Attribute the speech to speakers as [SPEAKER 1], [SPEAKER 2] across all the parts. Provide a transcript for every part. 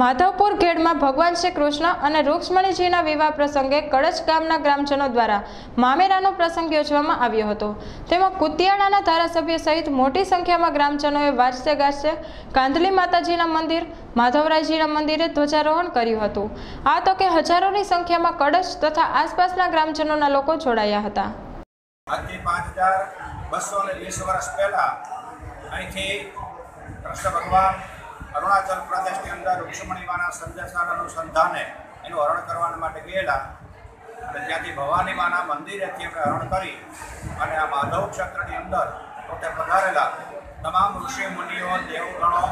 [SPEAKER 1] માધવપુર ખેડમાં ભગવાન શ્રી કૃષ્ણ અને રૂક્ષ્મણીજીના વિવાહ પ્રસંગે કળશ ગામના ગ્રામજનો દ્વારા મામેરાનો પ્રસંગ યોજવામાં આવ્યો હતો. તેમાં કુતિયાળાના ધારાસભ્ય સહિત મોટી સંખ્યામાં ગ્રામજનોએ વાજતે ગાજતે કાંધલી માતાજીના મંદિર, માધવરાયજીના મંદિરે ધ્વજારોહણ કર્યું હતું. આ તકે હજારોની સંખ્યામાં કળશ તથા આસપાસના ગ્રામજનોના લોકો જોડાયા હતા.
[SPEAKER 2] અહીંથી કૃષ્ણ ભગવાન અરુણાચલ પ્રદેશની અંદર રૂક્ષ્મણીમાના સંદેશાના અનુસંધાને એનું હરણ કરવા માટે ગયેલા. અને ત્યાંથી ભવાની માના મંદિરેથી એમણે હરણ કરી અને આ માધવ ક્ષેત્રની અંદર પોતે પધારેલા તમામ ઋષિ, મુનિઓ, દેવગણો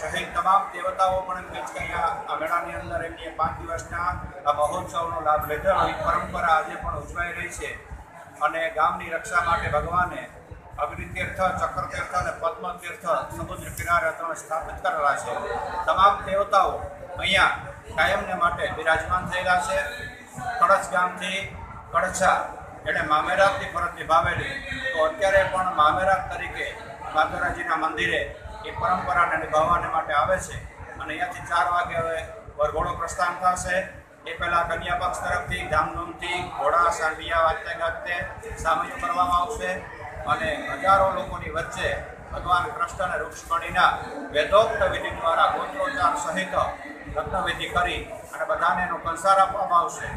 [SPEAKER 2] સહિત તમામ દેવતાઓ પણ એમ કે આ મેળાની અંદર એમની પાંચ દિવસના આ મહોત્સવનો લાભ લીધો એ પરંપરા આજે પણ ઉજવાઈ રહી છે. અને ગામની રક્ષા માટે ભગવાને અગ્નિ તીર્થ ચક્ર તીર્થ અને પદ્મ તીર્થ સમુદ્ર કિનારે ત્રણ સ્થાપિત કરેલા છે. તમામ દેવતાઓ અહીંયા કાયમને માટે બિરાજમાન થયેલા છે. કળશ ગામથી કળછા એણે મામેરાતની ફરજ નિભાવેલી તો અત્યારે પણ મામેરાત તરીકે માધવરાજીના મંદિરે એ પરંપરાને નિભાવવાને માટે આવે છે. અને અહીંયાથી ચાર વાગે હવે વરઘોડો પ્રસ્થાન થશે. એ પહેલાં કન્યા પક્ષ તરફથી, ધામધૂમથી ઘોડા સાંડિયા વાજતે ગાજતે સામેલ કરવામાં આવશે. અને હજારો લોકોની વચ્ચે ભગવાન કૃષ્ણને રૂક્ષ્મણીના વેદોક્ત વિધિ દ્વારા ગોત્રોચાર સહિત રત્નવિધિ કરી અને બધાને એનો કંસાર આપવામાં આવશે.